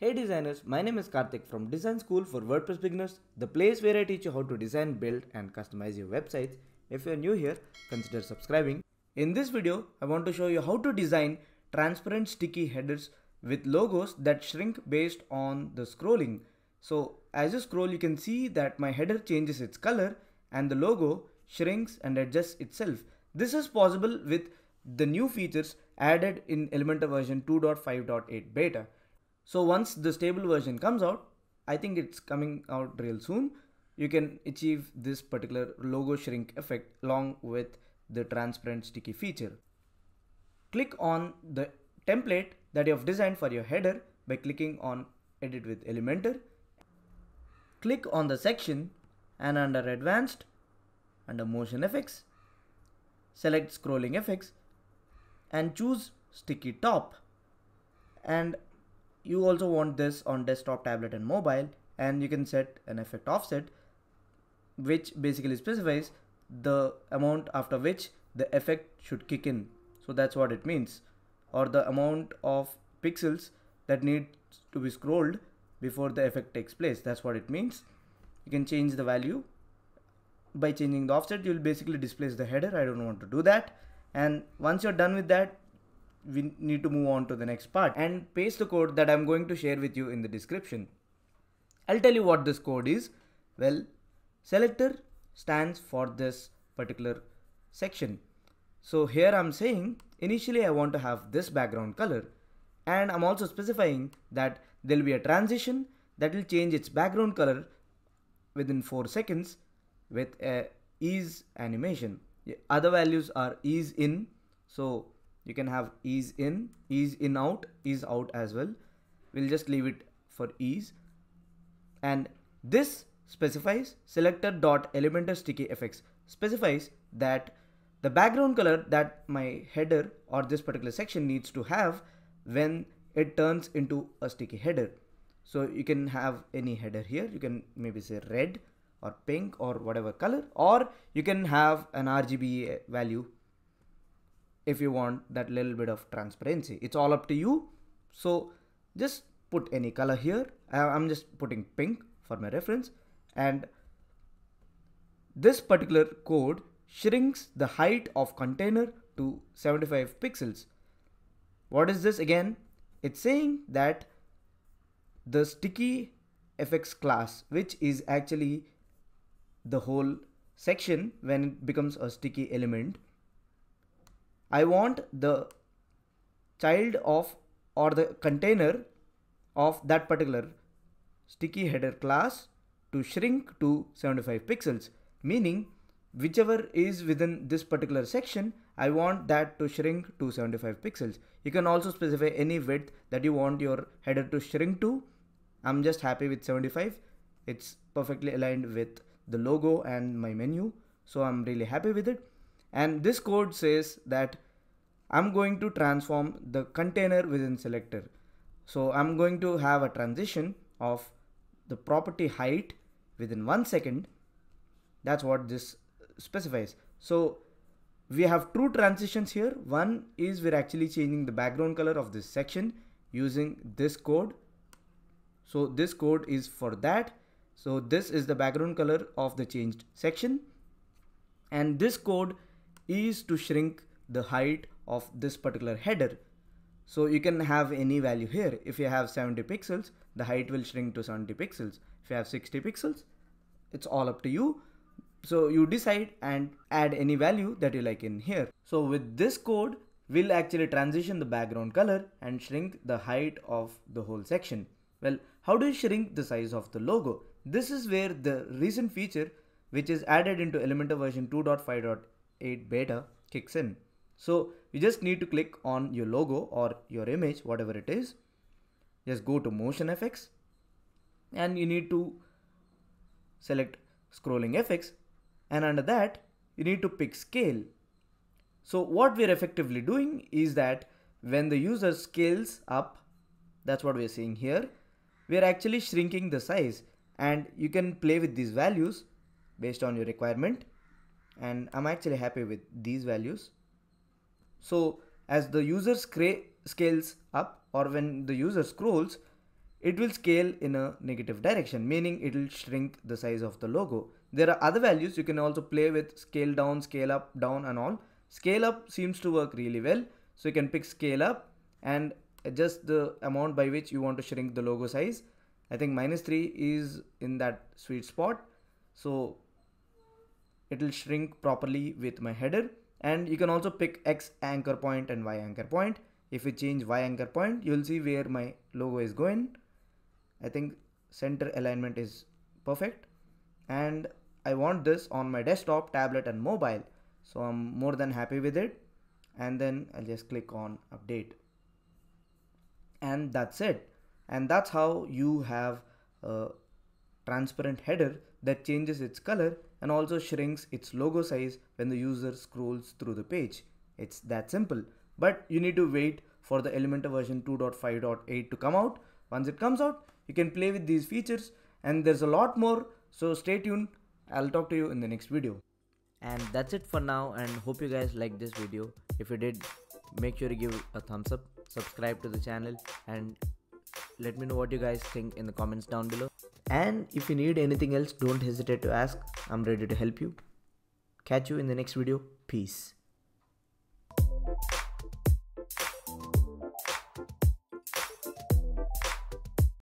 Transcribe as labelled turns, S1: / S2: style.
S1: Hey designers, my name is Karthik from Design School for WordPress Beginners, the place where I teach you how to design, build and customize your websites. If you're new here, consider subscribing. In this video, I want to show you how to design transparent sticky headers with logos that shrink based on the scrolling. So as you scroll, you can see that my header changes its color and the logo shrinks and adjusts itself. This is possible with the new features added in Elementor version 2.5.8 beta. So once the stable version comes out, I think it's coming out real soon, you can achieve this particular logo shrink effect along with the transparent sticky feature. Click on the template that you have designed for your header by clicking on edit with Elementor. Click on the section and under advanced, under motion effects, select scrolling effects and choose sticky top. And you also want this on desktop tablet and mobile. And you can set an effect offset which basically specifies the amount after which the effect should kick in. So that's what it means. Or the amount of pixels that need to be scrolled before the effect takes place. That's what it means. You can change the value. By changing the offset you'll basically displace the header. I don't want to do that and once you're done with that we need to move on to the next part and paste the code that I'm going to share with you in the description. I'll tell you what this code is. Well, selector stands for this particular section. So here I'm saying initially I want to have this background color and I'm also specifying that there'll be a transition that will change its background color within 4 seconds with a ease animation. Other values are ease in. So you can have ease in ease in out ease out as well. We'll just leave it for ease and this specifies selector dot elementor sticky effects. Specifies that the background color that my header or this particular section needs to have when it turns into a sticky header. So you can have any header here. You can maybe say red or pink or whatever color or you can have an RGB value if you want that little bit of transparency. It's all up to you. So just put any color here. I'm just putting pink for my reference. And this particular code shrinks the height of container to 75 pixels. What is this again? It's saying that the sticky effects class which is actually the whole section when it becomes a sticky element. I want the child of or the container of that particular sticky header class to shrink to 75 pixels. Meaning whichever is within this particular section I want that to shrink to 75 pixels. You can also specify any width that you want your header to shrink to. I'm just happy with 75 it's perfectly aligned with the logo and my menu so I'm really happy with it and this code says that I'm going to transform the container within selector. So I'm going to have a transition of the property height within one second. That's what this specifies. So we have two transitions here. One is we're actually changing the background color of this section using this code. So this code is for that. So this is the background color of the changed section. And this code is to shrink the height of this particular header. So you can have any value here. If you have 70 pixels, the height will shrink to 70 pixels. If you have 60 pixels, it's all up to you. So you decide and add any value that you like in here. So with this code, we'll actually transition the background color and shrink the height of the whole section. Well, how do you shrink the size of the logo? This is where the recent feature which is added into Elementor version 2.5.8 beta kicks in. So you just need to click on your logo or your image, whatever it is. Just go to motion effects and you need to select scrolling effects and under that you need to pick scale. So what we're effectively doing is that when the user scales up, that's what we're seeing here, we're actually shrinking the size and you can play with these values based on your requirement and I'm actually happy with these values so as the user scales up or when the user scrolls, it will scale in a negative direction, meaning it will shrink the size of the logo. There are other values you can also play with scale down, scale up, down and all. Scale up seems to work really well. So you can pick scale up and adjust the amount by which you want to shrink the logo size. I think minus 3 is in that sweet spot. So it will shrink properly with my header and you can also pick X anchor point and Y anchor point. If we change Y anchor point, you'll see where my logo is going I think center alignment is perfect and I want this on my desktop, tablet and mobile. So I'm more than happy with it. And then I'll just click on update. And that's it. And that's how you have a transparent header that changes its color and also shrinks its logo size when the user scrolls through the page. It's that simple. But you need to wait for the Elementor version 2.5.8 to come out. Once it comes out, you can play with these features and there's a lot more so stay tuned i'll talk to you in the next video
S2: and that's it for now and hope you guys liked this video if you did make sure to give a thumbs up subscribe to the channel and let me know what you guys think in the comments down below.
S1: And if you need anything else don't hesitate to ask. I'm ready to help you. Catch you in the next video. Peace